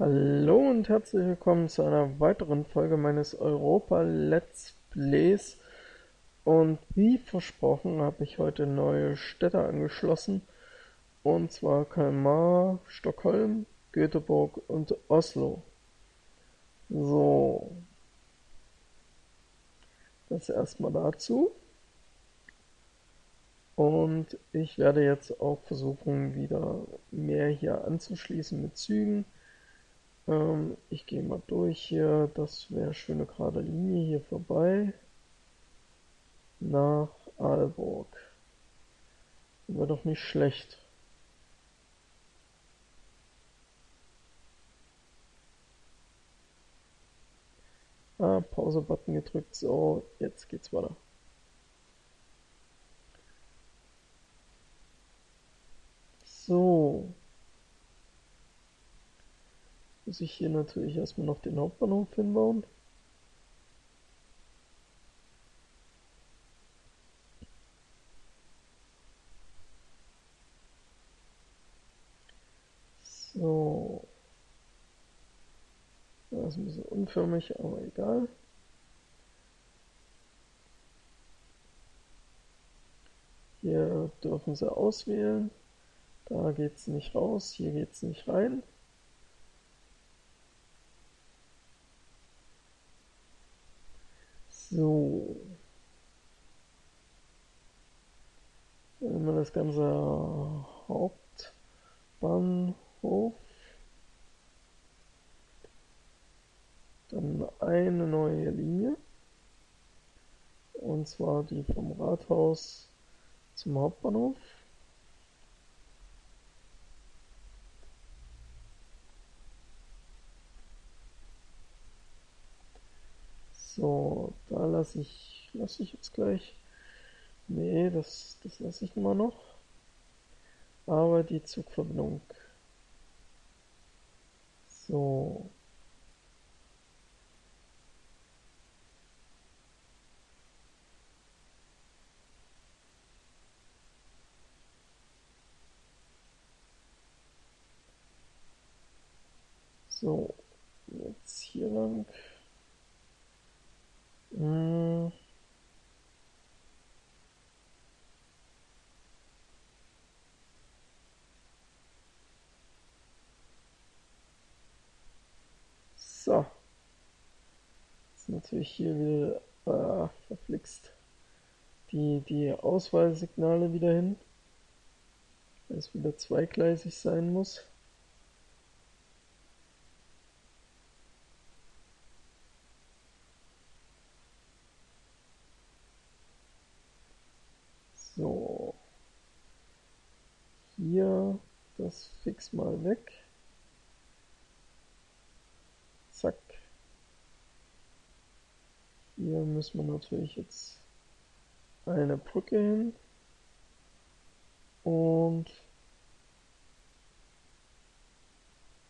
Hallo und herzlich willkommen zu einer weiteren Folge meines Europa Let's Plays. Und wie versprochen habe ich heute neue Städte angeschlossen. Und zwar Kalmar, Stockholm, Göteborg und Oslo. So. Das erstmal dazu. Und ich werde jetzt auch versuchen, wieder mehr hier anzuschließen mit Zügen. Ähm, ich gehe mal durch hier. Das wäre schöne gerade Linie hier vorbei. Nach Aalborg. Wäre doch nicht schlecht. Ah, Pause-Button gedrückt. So, jetzt geht's weiter. So. Muss ich hier natürlich erstmal noch den Hauptbahnhof hinbauen. So. Das ist ein bisschen unförmig, aber egal. Hier dürfen sie auswählen. Da geht es nicht raus, hier geht es nicht rein. So. Man das ganze Hauptbahnhof dann eine neue Linie und zwar die vom Rathaus zum Hauptbahnhof. So, da lasse ich, lasse ich jetzt gleich. Nee, das, das lasse ich immer noch. Aber die Zugverbindung. So. So, jetzt hier lang. Hm. So. Jetzt natürlich hier wieder äh, verflixt die, die Auswahlsignale wieder hin, weil es wieder zweigleisig sein muss. So. Hier das fix mal weg. Zack. Hier müssen wir natürlich jetzt eine Brücke hin. Und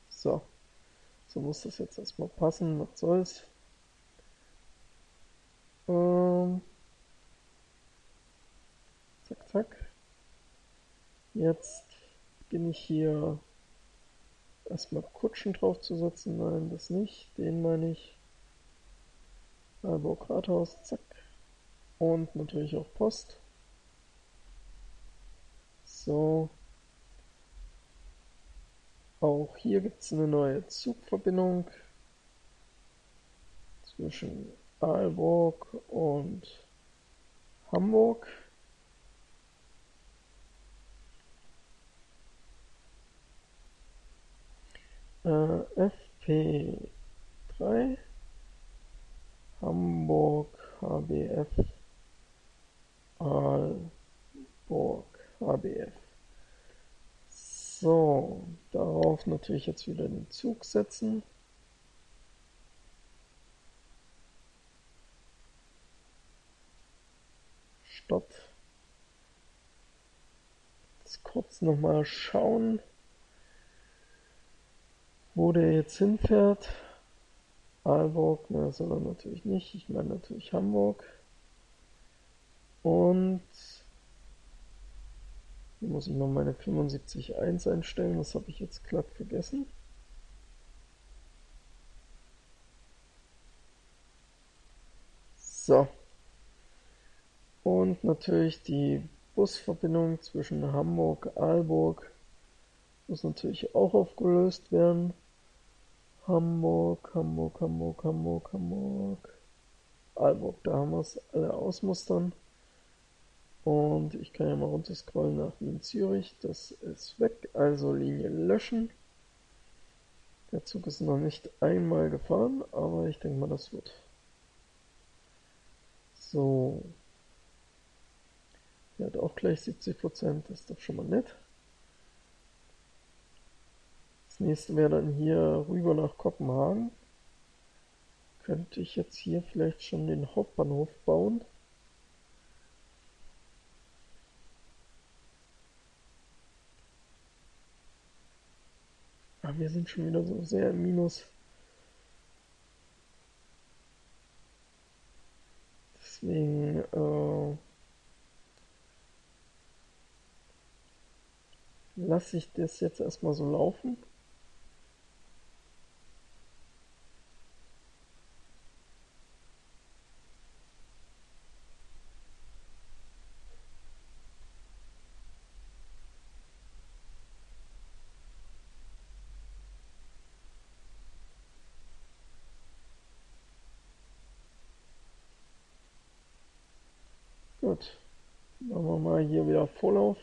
so. So muss das jetzt erstmal passen. Was soll's? Ähm Zack. Jetzt beginne ich hier erstmal Kutschen draufzusetzen. Nein, das nicht. Den meine ich. Aalborg Rathaus, zack. Und natürlich auch Post. So. Auch hier gibt es eine neue Zugverbindung zwischen Aalborg und Hamburg. FP3 Hamburg HBF Aalborg HBF. So, darauf natürlich jetzt wieder den Zug setzen. Stopp. Jetzt kurz nochmal schauen wo der jetzt hinfährt. Aalborg, ja, soll er natürlich nicht. Ich meine natürlich Hamburg. Und hier muss ich noch meine 75.1 einstellen. Das habe ich jetzt glatt vergessen. So. Und natürlich die Busverbindung zwischen Hamburg, Aalborg muss natürlich auch aufgelöst werden. Hamburg, Hamburg, Hamburg, Hamburg, Hamburg. Aalburg, da haben wir es alle ausmustern. Und ich kann ja mal runter scrollen nach Wien Zürich. Das ist weg. Also Linie löschen. Der Zug ist noch nicht einmal gefahren, aber ich denke mal, das wird. So. Der hat auch gleich 70%, das ist doch schon mal nett. Das nächste wäre dann hier rüber nach Kopenhagen. Könnte ich jetzt hier vielleicht schon den Hauptbahnhof bauen. Aber wir sind schon wieder so sehr im Minus. Deswegen äh, lasse ich das jetzt erstmal so laufen. Gut. Machen wir mal hier wieder Vorlauf.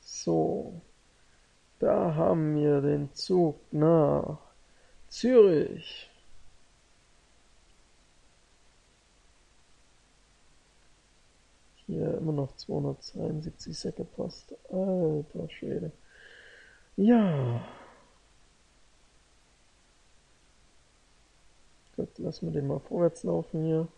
So, da haben wir den Zug nach Zürich. Hier immer noch 272 Säcke Post. Alter Schwede. Ja. Gut, lassen wir den mal vorwärts laufen hier.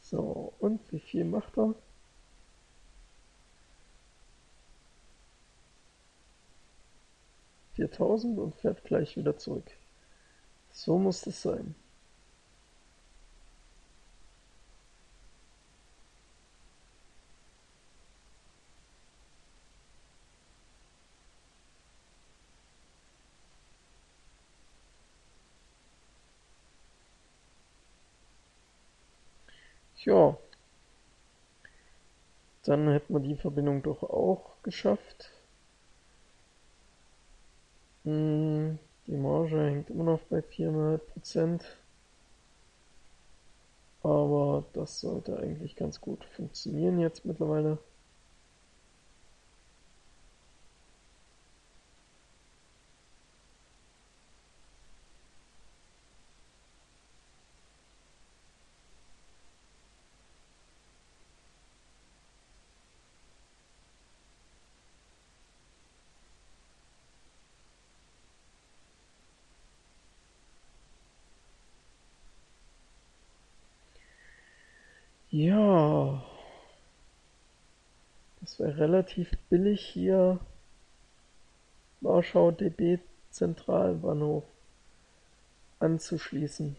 So, und wie viel macht er? Viertausend und fährt gleich wieder zurück. So muss es sein. Ja. Dann hätten wir die Verbindung doch auch geschafft. Hm, die Marge hängt immer noch bei 4,5%. Aber das sollte eigentlich ganz gut funktionieren jetzt mittlerweile. Ja, das wäre relativ billig hier Warschau DB Zentralbahnhof anzuschließen.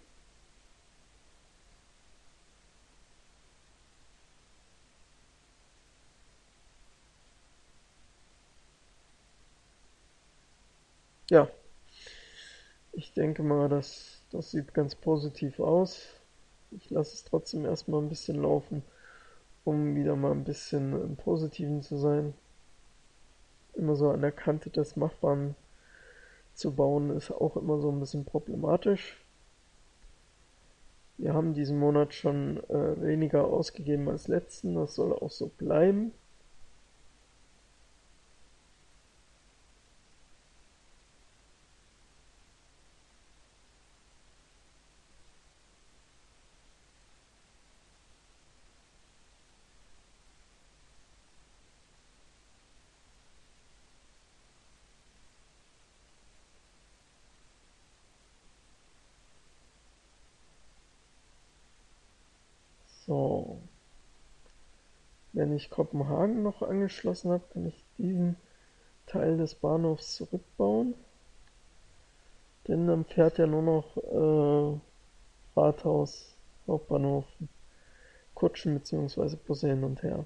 Ja, ich denke mal, das, das sieht ganz positiv aus. Ich lasse es trotzdem erstmal ein bisschen laufen, um wieder mal ein bisschen im Positiven zu sein. Immer so an der Kante des Machbaren zu bauen, ist auch immer so ein bisschen problematisch. Wir haben diesen Monat schon äh, weniger ausgegeben als letzten, das soll auch so bleiben. So. wenn ich Kopenhagen noch angeschlossen habe, kann ich diesen Teil des Bahnhofs zurückbauen. Denn dann fährt ja nur noch äh, Rathaus, Hauptbahnhof, Kutschen bzw. Busse hin und her.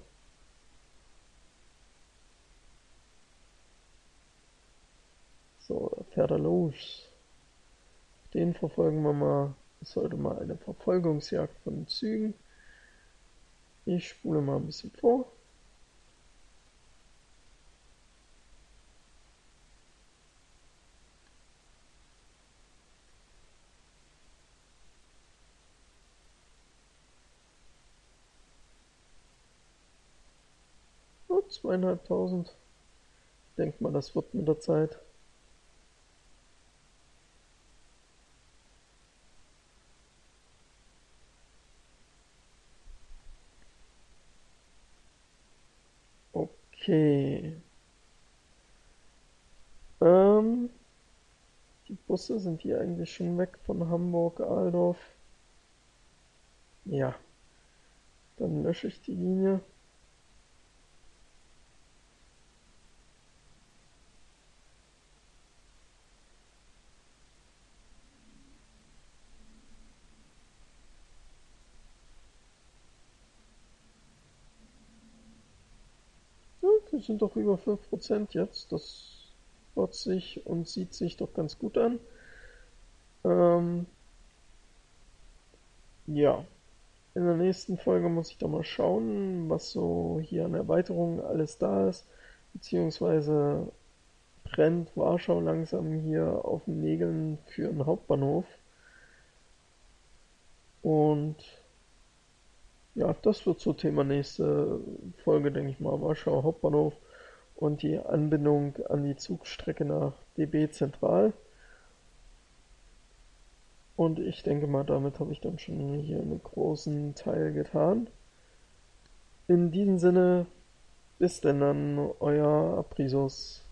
So, da fährt er los. Den verfolgen wir mal. Es sollte mal eine Verfolgungsjagd von Zügen. Ich spule mal ein bisschen vor. Oh, zweieinhalbtausend. Denkt mal, das wird mit der Zeit. Okay. Ähm, die Busse sind hier eigentlich schon weg von Hamburg, Aldorf. Ja. Dann lösche ich die Linie. Wir sind doch über 5% jetzt. Das hört sich und sieht sich doch ganz gut an. Ähm, ja. In der nächsten Folge muss ich da mal schauen, was so hier an Erweiterungen alles da ist. Beziehungsweise brennt Warschau langsam hier auf den Nägeln für einen Hauptbahnhof. Und ja, das wird so Thema nächste Folge, denke ich mal. Warschau Hauptbahnhof und die Anbindung an die Zugstrecke nach DB Zentral. Und ich denke mal, damit habe ich dann schon hier einen großen Teil getan. In diesem Sinne, bis denn dann, euer Aprisos.